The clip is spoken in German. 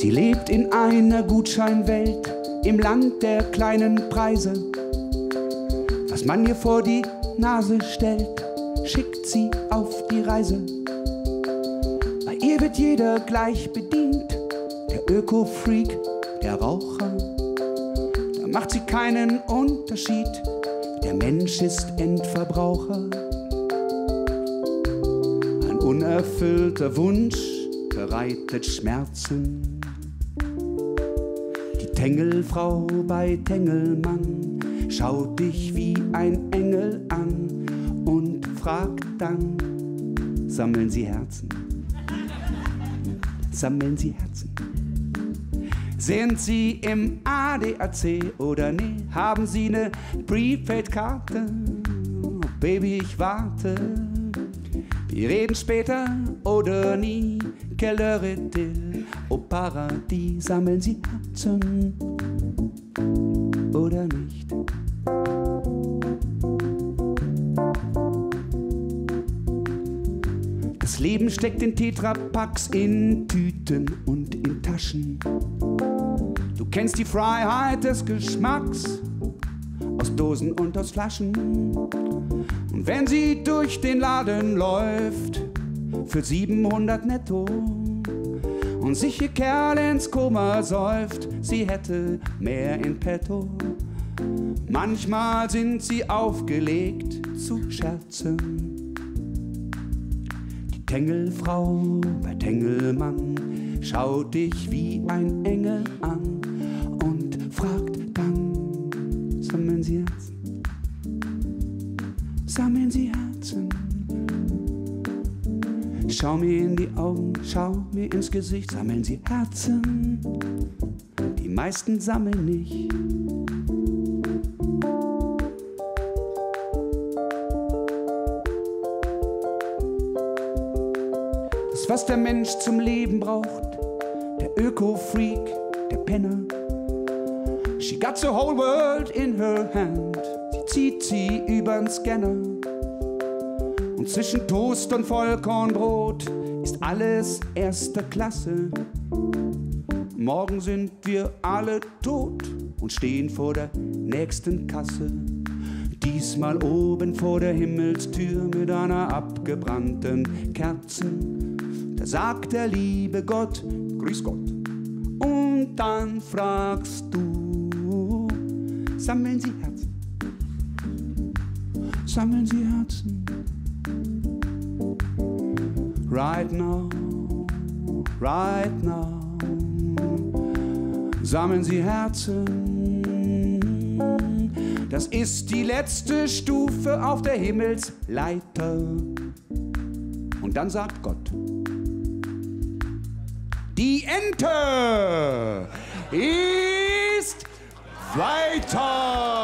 Sie lebt in einer Gutscheinwelt im Land der kleinen Preise. Was man ihr vor die Nase stellt, schickt sie auf die Reise. Bei ihr wird jeder gleich bedient, der Öko-Freak, der Raucher. Da macht sie keinen Unterschied, der Mensch ist Endverbraucher. Ein unerfüllter Wunsch bereitet Schmerzen. Tengelfrau bei Tengelmann schaut dich wie ein Engel an und fragt dann, sammeln Sie Herzen? Sammeln Sie Herzen? Sind Sie im ADAC oder nee? Haben Sie eine Prepaid-Karte? Oh, Baby, ich warte. Wir reden später oder nie. Kelleretil, au Paradies, sammeln Sie Herzen oder nicht? Das Leben steckt in Tetrapacks, in Tüten und in Taschen. Du kennst die Freiheit des Geschmacks aus Dosen und aus Flaschen. Und wenn sie durch den Laden läuft, für 700 netto und sich ihr Kerl ins Koma säuft, sie hätte mehr in petto. Manchmal sind sie aufgelegt zu Scherzen. Die Tengelfrau bei Tengelmann schaut dich wie ein Engel an und fragt dann, sammeln Sie Herzen? Sammeln Sie Schau mir in die Augen, schau mir ins Gesicht, sammeln Sie Herzen. Die meisten sammeln nicht. Das, was der Mensch zum Leben braucht, der Öko-Freak, der Penner. She got the whole world in her hand. Sie zieht sie übern Scanner. Und zwischen Toast und Vollkornbrot ist alles erster Klasse. Morgen sind wir alle tot und stehen vor der nächsten Kasse. Diesmal oben vor der Himmelstür mit einer abgebrannten Kerzen. Da sagt der liebe Gott, Grüß Gott. Und dann fragst du, sammeln Sie Herzen? Sammeln Sie Herzen? Right now, right now, sammeln Sie Herzen. Das ist die letzte Stufe auf der Himmelsleiter. Und dann sagt Gott, die Ente ist weiter.